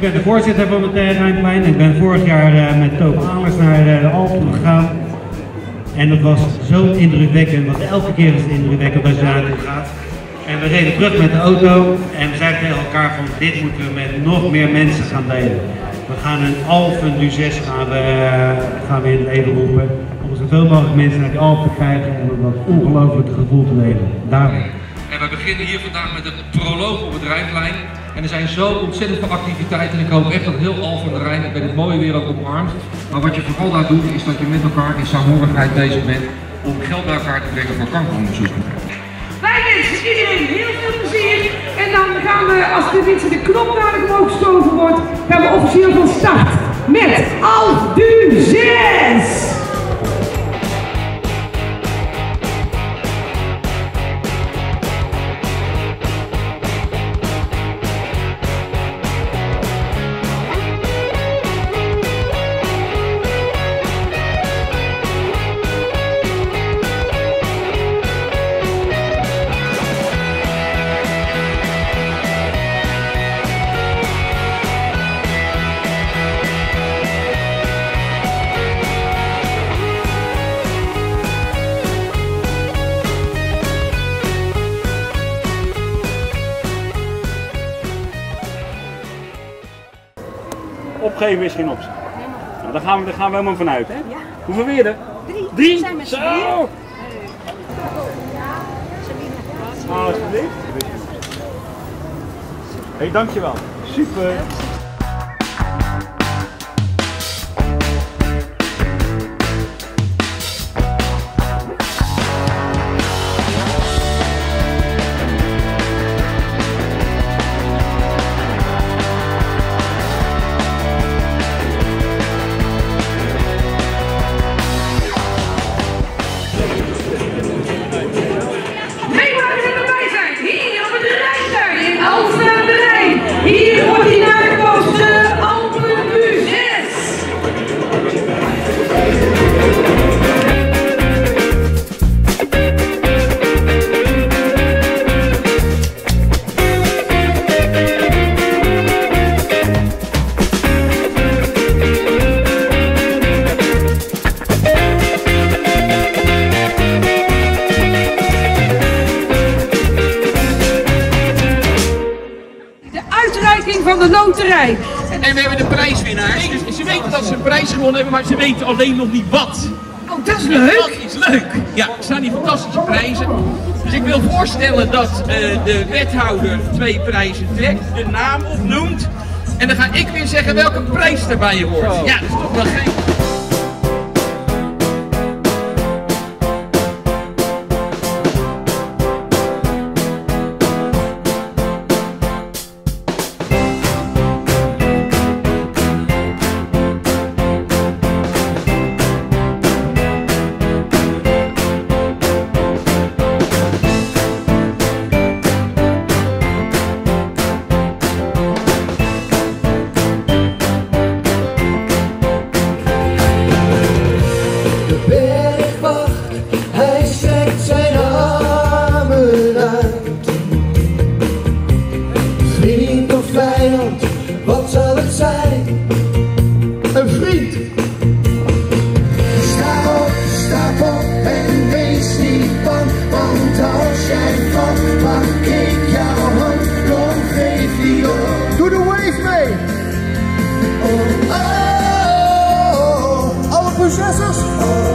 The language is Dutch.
ben de voorzitter van het uh, Rijnplein. Ik ben vorig jaar uh, met Toop Alers naar de Alpen gegaan. En dat was zo indrukwekkend, want elke keer is het indrukwekkend als je naartoe gaat. En we reden terug met de auto en we zeiden tegen elkaar van dit moeten we met nog meer mensen gaan delen. We gaan een Alphen nu 6 gaan we, gaan we in het leven roepen. Om zoveel mogelijk mensen naar die Alpen te krijgen en om dat ongelooflijke gevoel te delen. Daar. En we beginnen hier vandaag met de proloog op het Rijnplein. En er zijn zo ontzettend veel activiteiten en ik hoop echt dat heel Alphen aan de Rijn bij dit mooie weer ook omarmt. Maar wat je vooral daar doet is dat je met elkaar in saamhorigheid bezig bent om geld bij elkaar te brengen voor kankeronderzoek. Wij wensen iedereen heel veel plezier. En dan gaan we, als de de knop dadelijk omhoog gestoven wordt, gaan we officieel van start met 6. Opgeven is geen optie. Nou, daar, gaan we, daar gaan we helemaal vanuit, hè? Ja. Hoeveel weer er? Drie. Drie? We zijn met z'n Zo! drieën. Ah, alsjeblieft. Hé, hey, dankjewel. Super. 1949 En we hebben de prijswinnaars. Dus ze weten dat ze een prijs gewonnen hebben, maar ze weten alleen nog niet wat. Oh, dat is Dat leuk. is leuk. Ja, er staan hier fantastische prijzen. Dus ik wil voorstellen dat eh, de wethouder twee prijzen trekt, de naam opnoemt. En dan ga ik weer zeggen welke prijs erbij hoort. Ja, dat is toch wel gek. Vijand, wat zal het zijn? Een vriend. Sta op, sta op en wees niet bang, want als jij valt, pak ik jouw hand, kom geef die op. Doe de wave mee! Oh, oh, oh, alle possessors, oh,